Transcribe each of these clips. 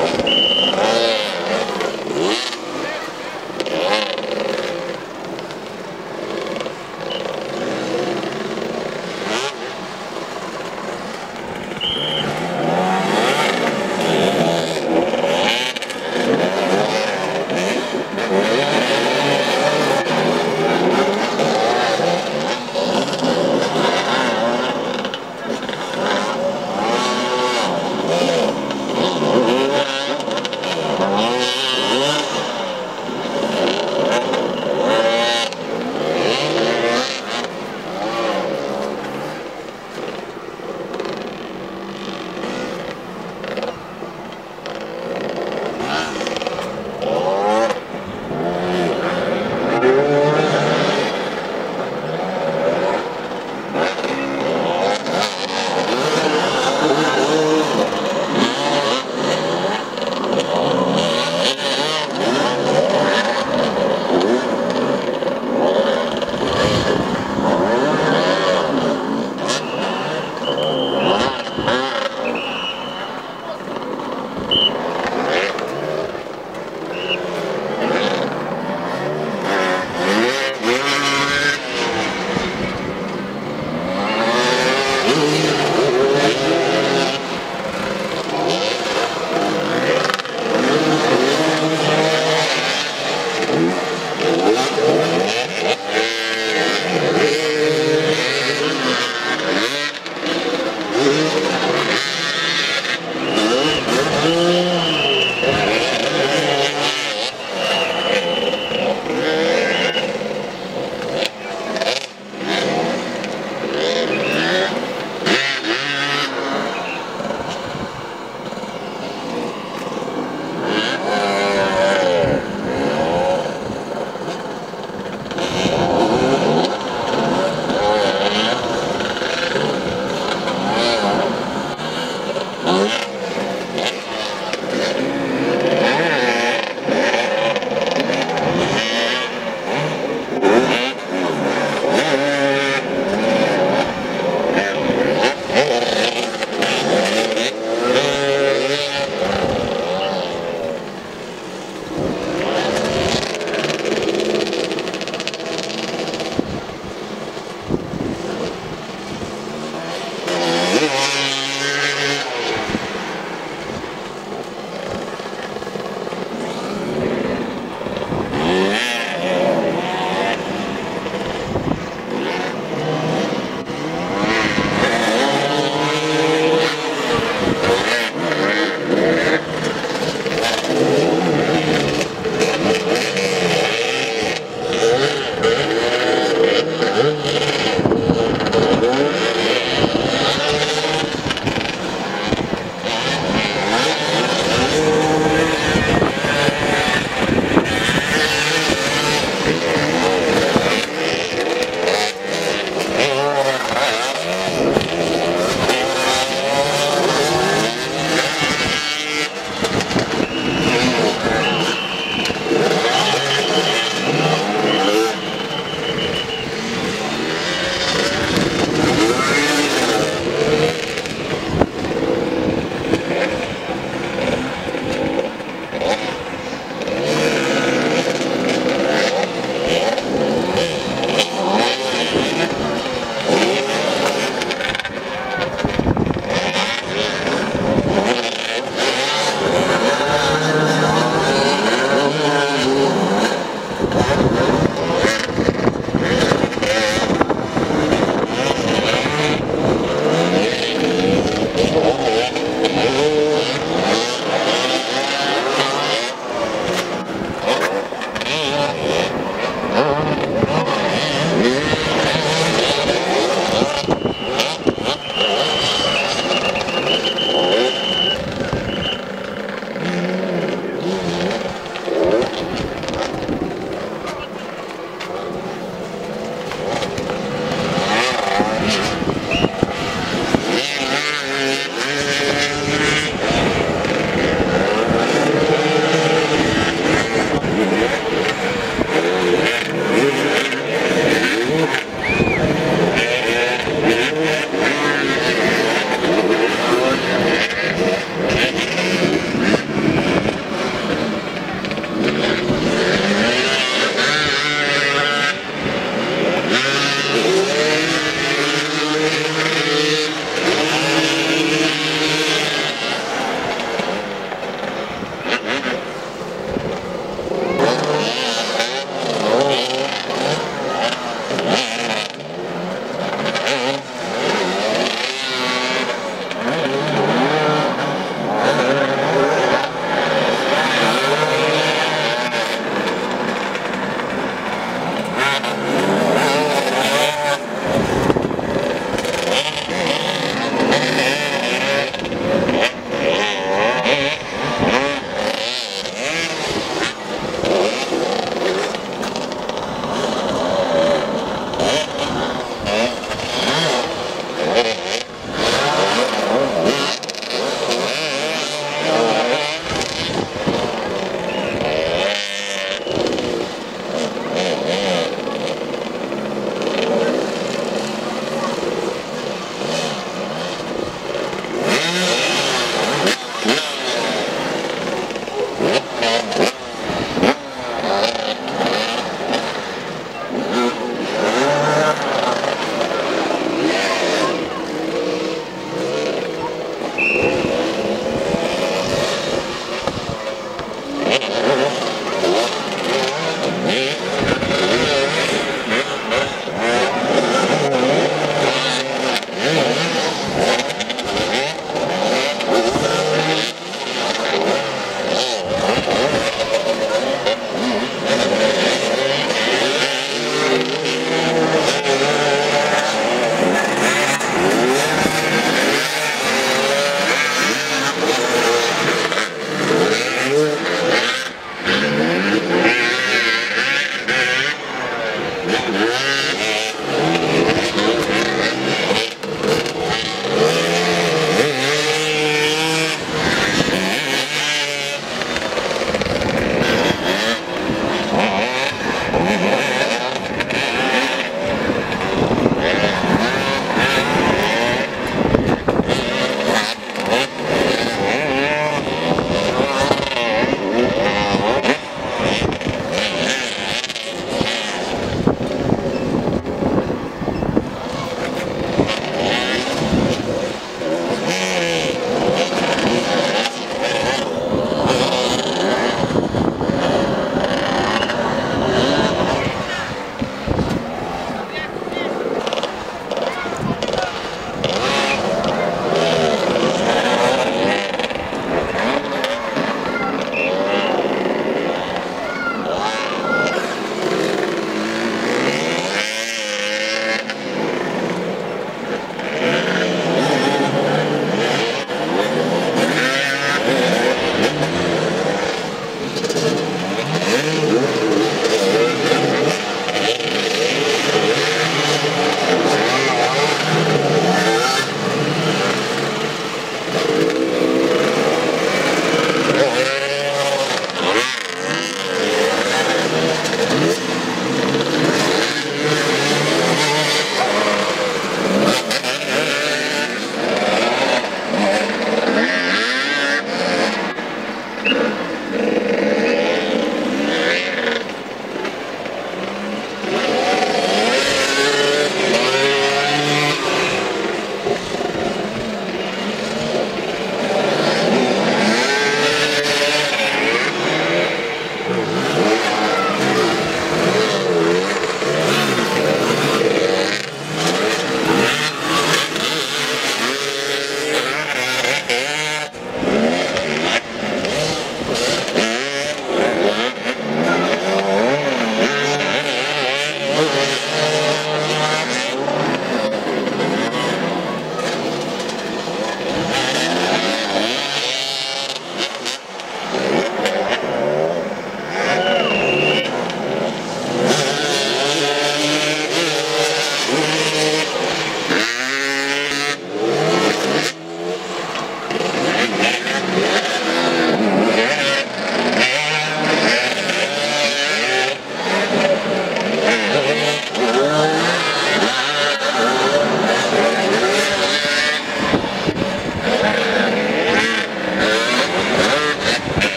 Yeah.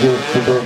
to do.